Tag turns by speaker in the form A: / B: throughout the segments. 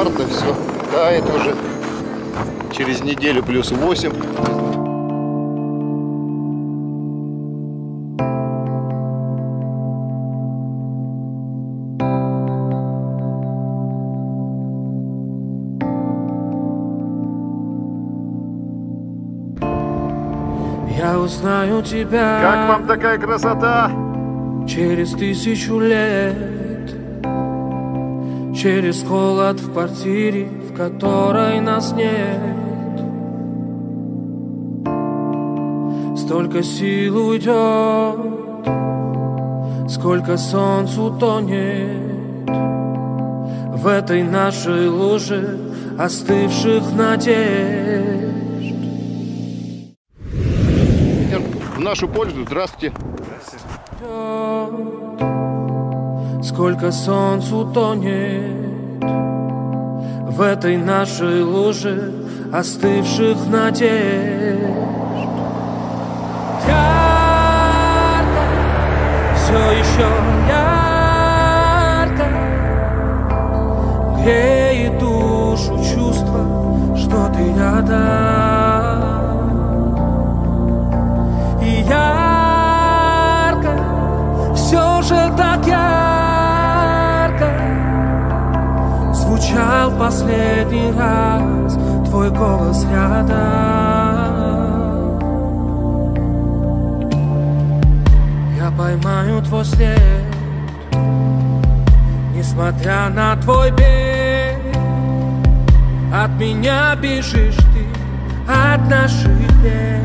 A: марта все тает уже. Через неделю плюс 8.
B: Я узнаю тебя
A: Как вам такая красота?
B: через тысячу лет Через холод в квартире, в которой нас нет Столько сил уйдет, сколько солнцу тонет В этой нашей луже остывших надежд
A: В нашу пользу. Здравствуйте.
B: идет, Сколько солнцу тонет В этой нашей луже остывших надежд. Ярко, все еще ярко. Греет душу чувство, что ты рядом последний раз твой голос рядом. Я поймаю твой след Несмотря на твой бег. От меня бежишь ты, от наших бед.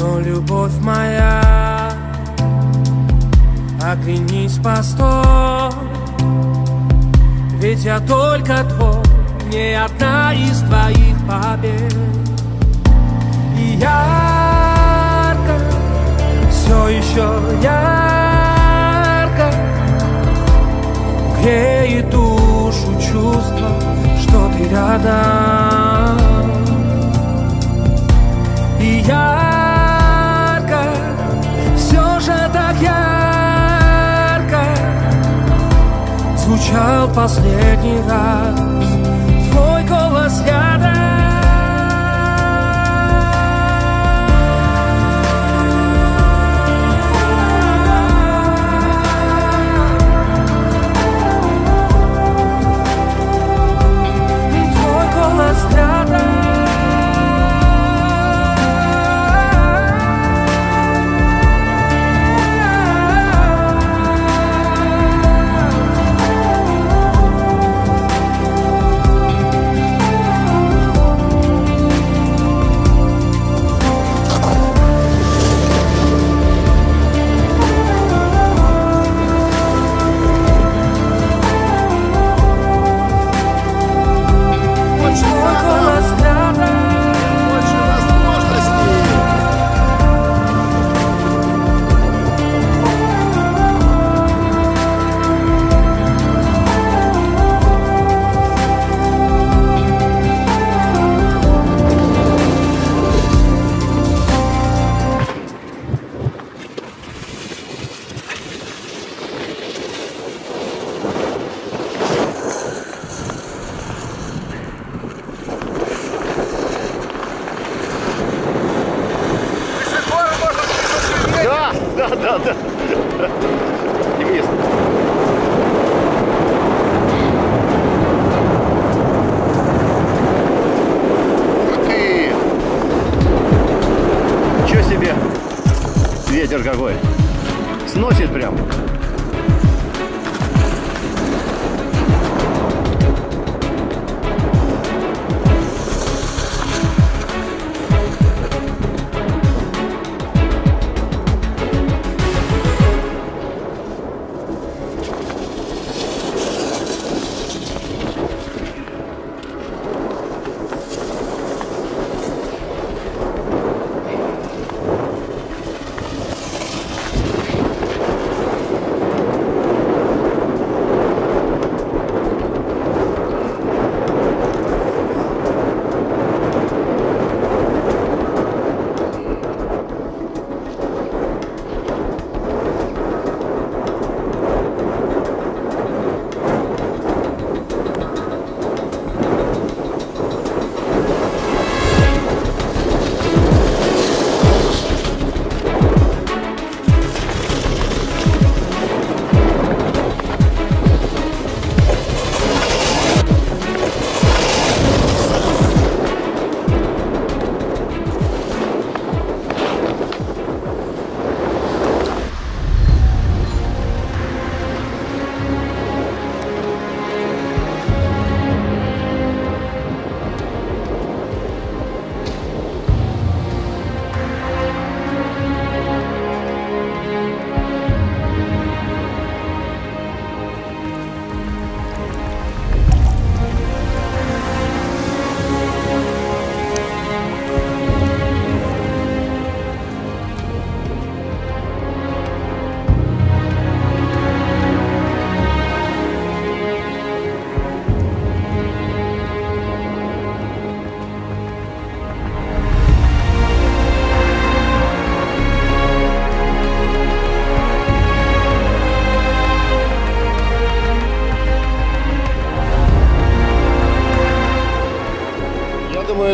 B: Но любовь моя, оглянись постой Ведь я только твой, не одна из твоих побед. И ярко, все еще ярко. Греет душу чувство, что ты рядом. И ярко, Звучал последний раз
A: да, да. И вниз. Ух ты! Чё себе? Ветер какой. Сносит прям.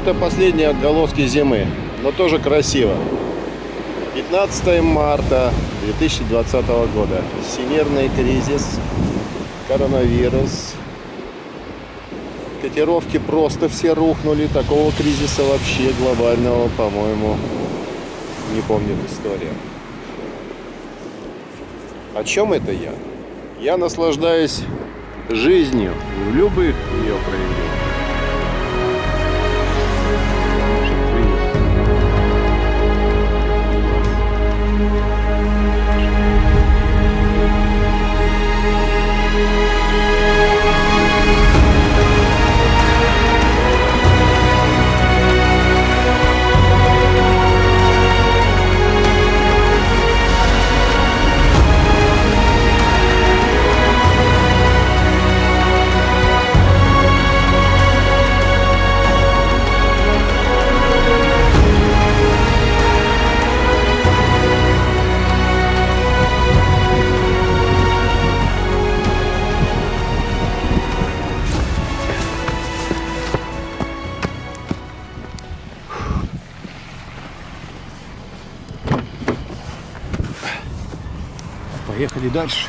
A: Это последние отголоски зимы, но тоже красиво. 15 марта 2020 года. Всемирный кризис, коронавирус. Котировки просто все рухнули. Такого кризиса вообще глобального, по-моему, не помнит история. О чем это я? Я наслаждаюсь жизнью в любых ее проявлениях. Поехали дальше.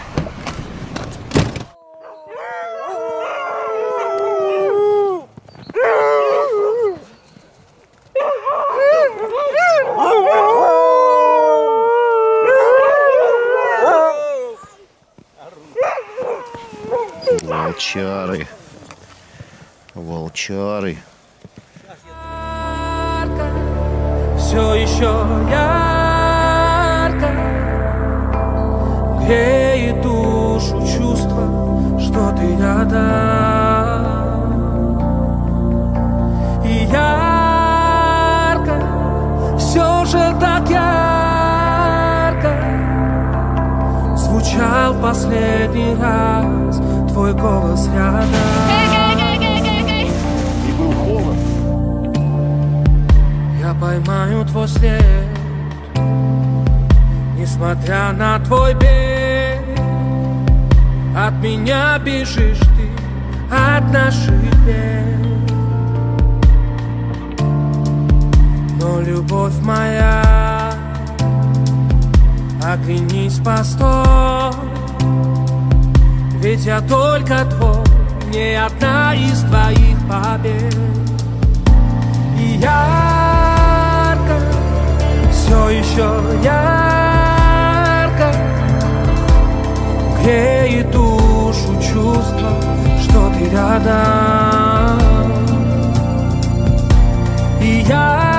A: Волчары. Волчары.
B: Все еще ярко последний раз. Твой голос рядом.
A: И был холод.
B: Я поймаю твой след. Несмотря на твой бег От меня бежишь ты От наших бед. Но любовь моя Оглянись постой Ведь я только твой Не одна из твоих побед. И ярко, все еще ярко. Греет душу чувство, что ты рядом. И ярко,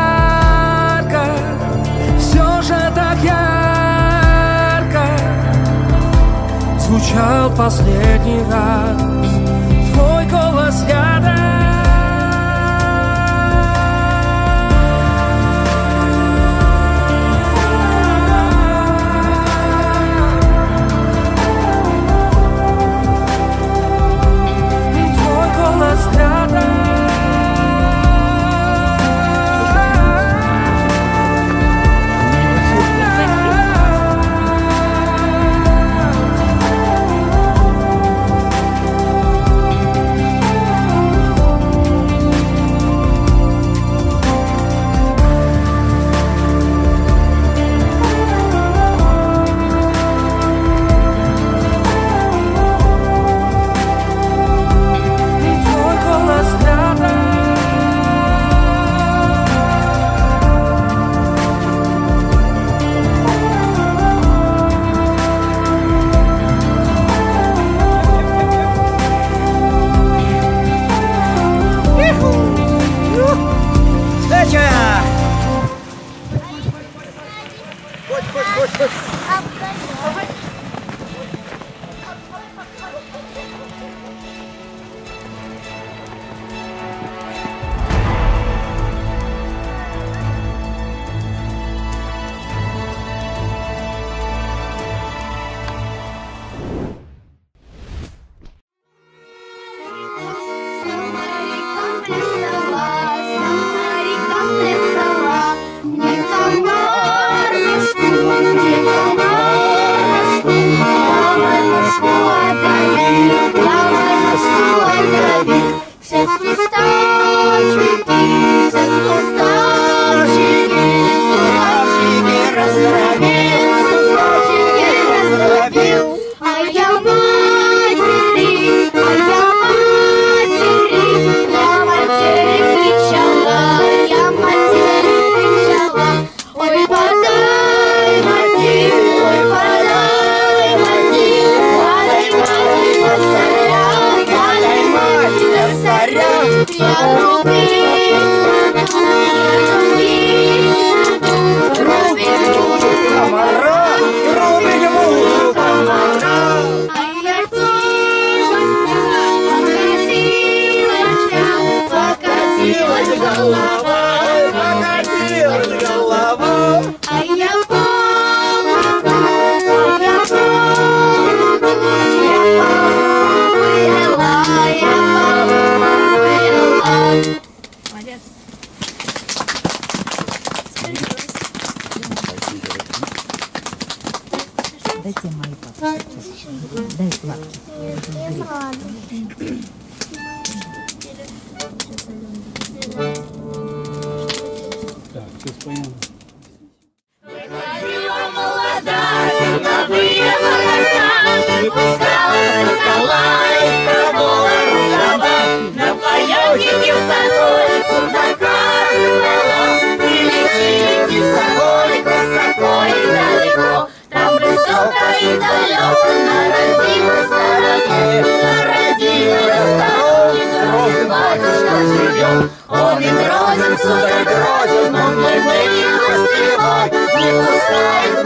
B: Звучал последний раз
C: Дайте мои папы. Дай лапки.
D: Ходила молодая, новые ворота, Пускала сокола и пробула рукава, На полетике в соколику наказывала, Прилетите соколик грозен, но мы не пустевать, Не пускает